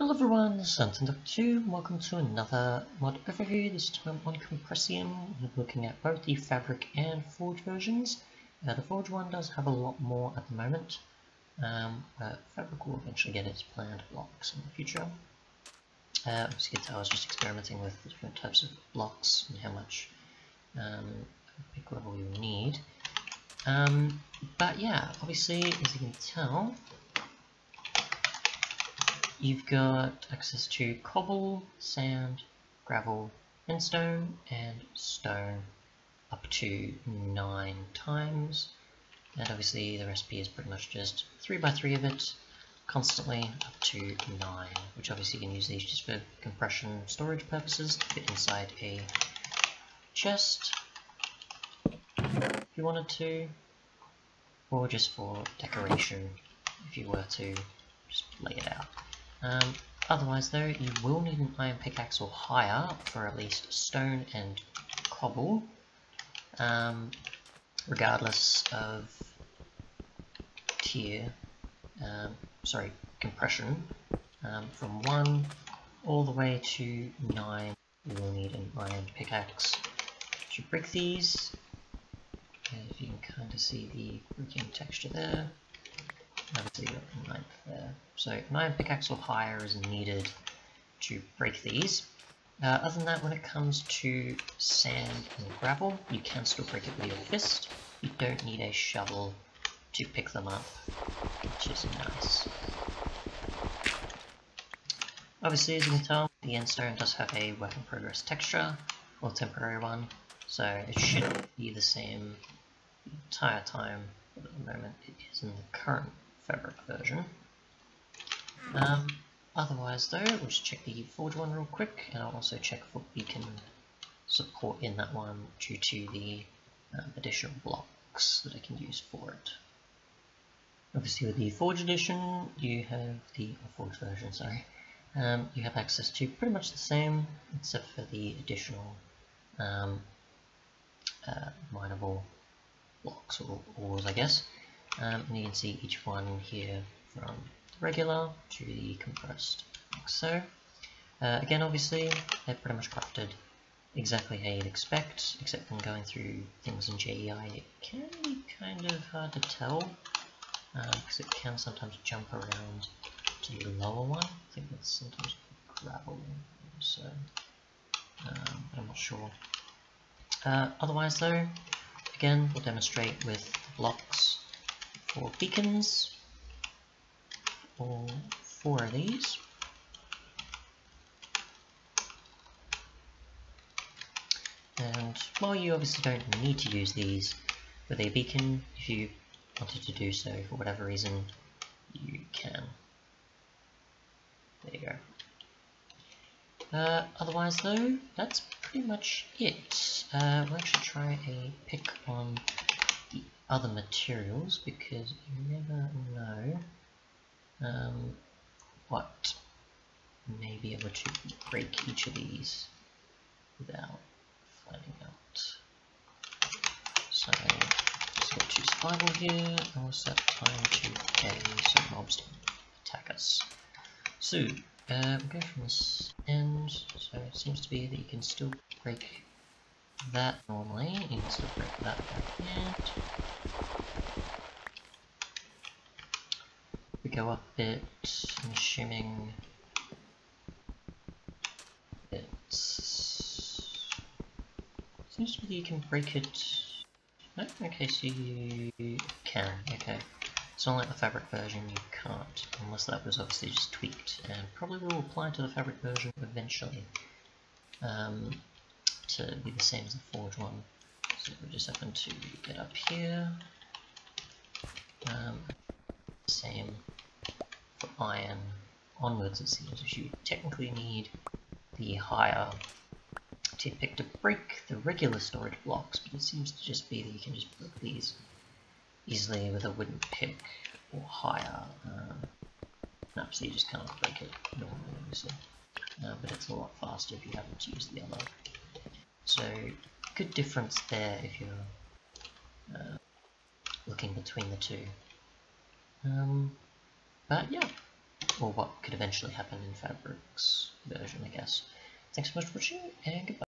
Hello everyone, this is Anton2, welcome to another mod overview, this time on Compressium. We're looking at both the Fabric and Forge versions. Uh, the Forge one does have a lot more at the moment, um, but Fabric will eventually get its planned blocks in the future. Uh, as you can tell, I was just experimenting with the different types of blocks and how much um, pick level you need. Um, but yeah, obviously, as you can tell, you've got access to cobble, sand, gravel, and stone, and stone up to 9 times. And obviously the recipe is pretty much just 3 by 3 of it, constantly up to 9, which obviously you can use these just for compression storage purposes to fit inside a chest if you wanted to, or just for decoration if you were to just lay it out. Um, otherwise though, you will need an iron pickaxe or higher for at least stone and cobble, um, regardless of tier, um, sorry, compression. Um, from 1 all the way to 9, you will need an iron pickaxe. To break these, if you can kind of see the breaking texture there, obviously got the there. So iron pickaxe or higher is needed to break these. Uh, other than that, when it comes to sand and gravel, you can still break it with your fist. You don't need a shovel to pick them up, which is nice. Obviously, as you can tell, the endstone does have a work in progress texture, or temporary one, so it should be the same entire time, but at the moment it is in the current fabric version. Um, otherwise though, we'll just check the Forge one real quick, and I'll also check for beacon support in that one due to the um, additional blocks that I can use for it. Obviously with the Forge edition, you have the Forge version, sorry, um, you have access to pretty much the same, except for the additional um, uh, mineable blocks or ores, I guess. Um, and you can see each one here from the regular to the compressed, like so. Uh, again, obviously, they're pretty much crafted exactly how you'd expect, except when going through things in JEI, it can be kind of hard to tell, because uh, it can sometimes jump around to the lower one. I think that's sometimes gravel, so um, I'm not sure. Uh, otherwise, though, again, we'll demonstrate with blocks for beacons, for four of these. And while you obviously don't need to use these with a beacon, if you wanted to do so for whatever reason, you can. There you go. Uh, otherwise though, that's pretty much it. Uh, we'll actually try a pick on other materials because you never know um, what may be able to break each of these without finding out. So let's go to survival here and we'll set time to pay some mobs to attack us. So uh, we'll go from this end, so it seems to be that you can still break that normally, you can still break that back. We go up a bit, I'm assuming it's seems to be you can break it. No? Okay, so you can, okay. It's not like the fabric version, you can't, unless that was obviously just tweaked, and probably will apply to the fabric version eventually. Um, to be the same as the forge one. So we just happen to get up here. Um, same for iron onwards it seems as you technically need the higher to pick to break the regular storage blocks, but it seems to just be that you can just break these easily with a wooden pick or higher. Um, so you just can't break it normally, obviously. Uh, but it's a lot faster if you haven't used the other so good difference there if you're uh, looking between the two. Um, but yeah, or what could eventually happen in Fabric's version, I guess. Thanks so much for watching, and goodbye.